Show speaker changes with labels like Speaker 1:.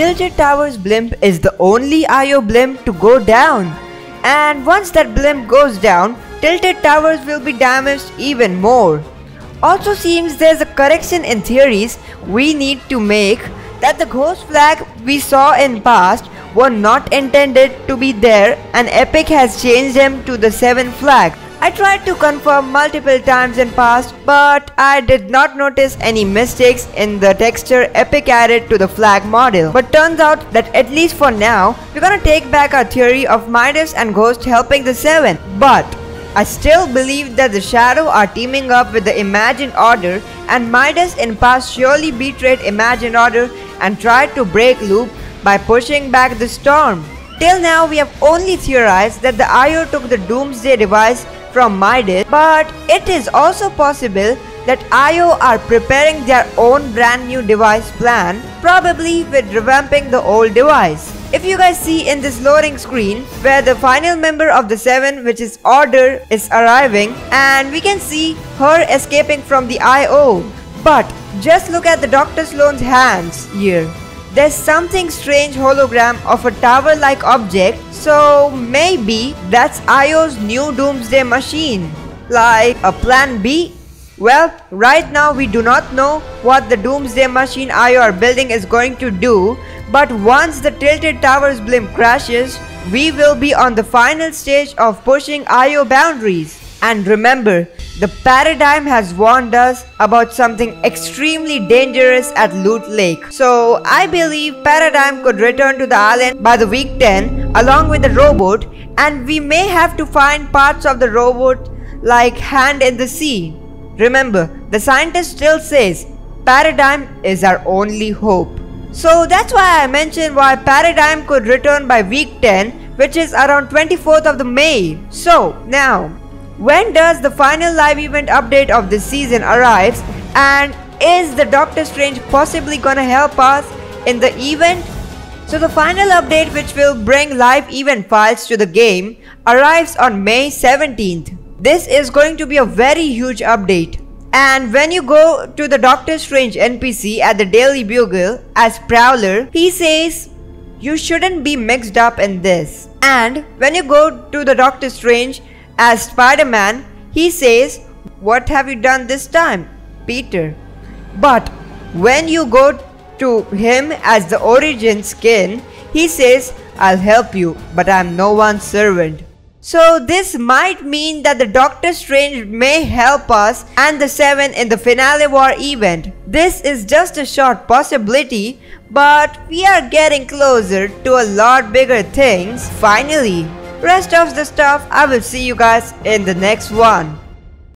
Speaker 1: Tilted Towers blimp is the only IO blimp to go down. And once that blimp goes down, Tilted Towers will be damaged even more. Also seems there's a correction in theories we need to make that the ghost flag we saw in past were not intended to be there and Epic has changed them to the 7 flag. I tried to confirm multiple times in past but I did not notice any mistakes in the texture Epic added to the flag model. But turns out that at least for now, we're gonna take back our theory of Midas and Ghost helping the 7. But I still believe that the Shadow are teaming up with the Imagined Order and Midas in past surely betrayed Imagined Order and tried to break Loop by pushing back the storm. Till now we have only theorized that the IO took the Doomsday device from my Midas, but it is also possible that IO are preparing their own brand new device plan, probably with revamping the old device. If you guys see in this loading screen where the final member of the 7 which is Order is arriving and we can see her escaping from the IO. But just look at the Dr. Slone's hands here. There's something strange hologram of a tower-like object, so maybe that's IO's new Doomsday machine. Like a plan B? Well, right now we do not know what the Doomsday machine IO are building is going to do, but once the Tilted Towers blimp crashes, we will be on the final stage of pushing IO boundaries. And remember, the paradigm has warned us about something extremely dangerous at Loot Lake. So I believe paradigm could return to the island by the week 10 along with the robot and we may have to find parts of the robot like hand in the sea. Remember, the scientist still says paradigm is our only hope. So that's why I mentioned why paradigm could return by week 10 which is around 24th of the May. So now when does the final live event update of this season arrives and is the Doctor Strange possibly gonna help us in the event? So the final update which will bring live event files to the game arrives on May 17th. This is going to be a very huge update. And when you go to the Doctor Strange NPC at the Daily Bugle as Prowler, he says, you shouldn't be mixed up in this. And when you go to the Doctor Strange as Spider-Man, he says, What have you done this time, Peter? But when you go to him as the origin skin, he says, I'll help you, but I'm no one's servant. So this might mean that the Doctor Strange may help us and the Seven in the finale war event. This is just a short possibility, but we are getting closer to a lot bigger things finally. Rest of the stuff I will see you guys in the next one.